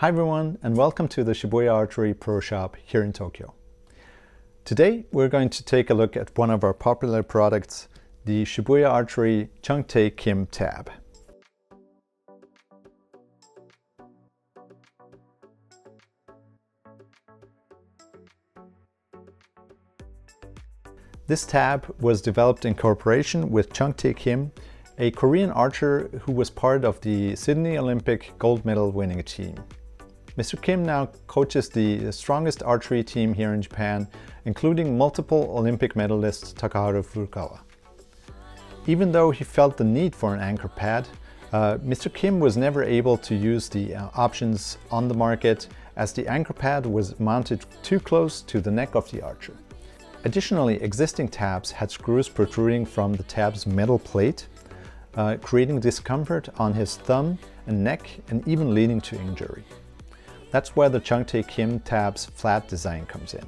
Hi everyone and welcome to the Shibuya Archery Pro Shop here in Tokyo. Today we're going to take a look at one of our popular products, the Shibuya Archery Chung-Tae Kim Tab. This tab was developed in cooperation with Chung-Tae Kim, a Korean archer who was part of the Sydney Olympic gold medal winning team. Mr. Kim now coaches the strongest archery team here in Japan, including multiple Olympic medalist Takaharu Furukawa. Even though he felt the need for an anchor pad, uh, Mr. Kim was never able to use the uh, options on the market as the anchor pad was mounted too close to the neck of the archer. Additionally, existing tabs had screws protruding from the tab's metal plate, uh, creating discomfort on his thumb and neck and even leading to injury. That's where the Chung-Tae Kim tab's flat design comes in.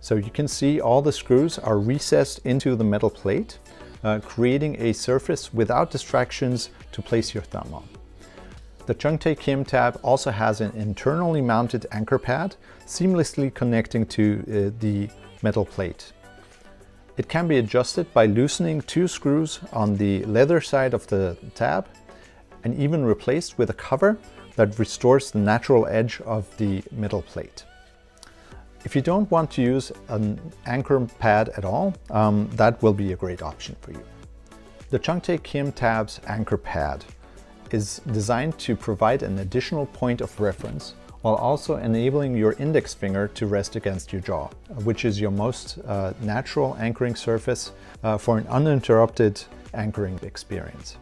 So you can see all the screws are recessed into the metal plate, uh, creating a surface without distractions to place your thumb on. The Chung-Tae Kim tab also has an internally mounted anchor pad, seamlessly connecting to uh, the metal plate. It can be adjusted by loosening two screws on the leather side of the tab and even replaced with a cover that restores the natural edge of the metal plate. If you don't want to use an anchor pad at all, um, that will be a great option for you. The Chung-Tae Kim Tab's anchor pad is designed to provide an additional point of reference while also enabling your index finger to rest against your jaw, which is your most uh, natural anchoring surface uh, for an uninterrupted anchoring experience.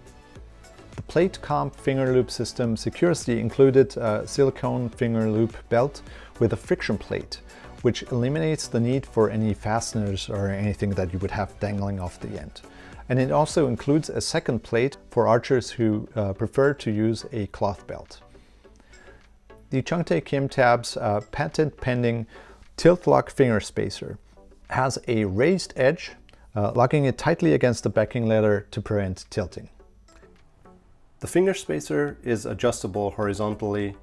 Plate comp finger loop system secures the included silicone finger loop belt with a friction plate, which eliminates the need for any fasteners or anything that you would have dangling off the end. And it also includes a second plate for archers who uh, prefer to use a cloth belt. The Chung-Tae Kim Tab's uh, patent pending tilt lock finger spacer has a raised edge, uh, locking it tightly against the backing leather to prevent tilting. The finger spacer is adjustable horizontally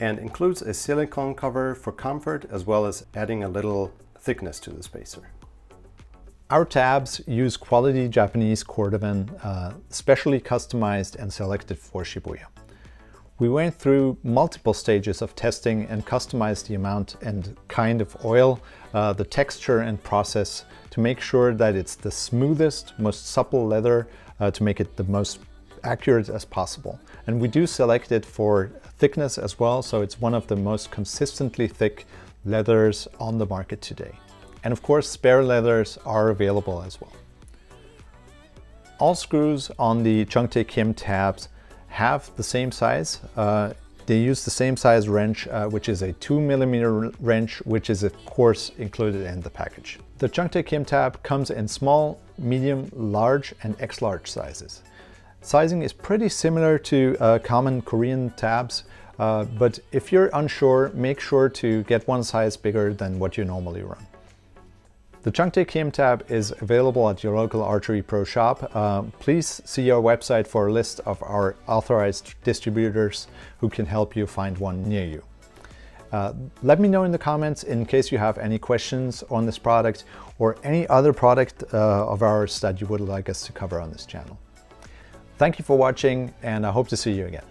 and includes a silicone cover for comfort as well as adding a little thickness to the spacer. Our tabs use quality Japanese cordovan, uh, specially customized and selected for Shibuya. We went through multiple stages of testing and customized the amount and kind of oil, uh, the texture and process to make sure that it's the smoothest, most supple leather uh, to make it the most accurate as possible. And we do select it for thickness as well, so it's one of the most consistently thick leathers on the market today. And of course, spare leathers are available as well. All screws on the Chung-Tae Kim tabs have the same size. Uh, they use the same size wrench, uh, which is a 2 millimeter wrench, which is of course included in the package. The Chung-Tae Kim tab comes in small, medium, large and X-large sizes. Sizing is pretty similar to uh, common Korean tabs, uh, but if you're unsure, make sure to get one size bigger than what you normally run. The Chung-Tae Kim tab is available at your local Archery Pro shop. Uh, please see our website for a list of our authorized distributors who can help you find one near you. Uh, let me know in the comments in case you have any questions on this product or any other product uh, of ours that you would like us to cover on this channel. Thank you for watching and I hope to see you again.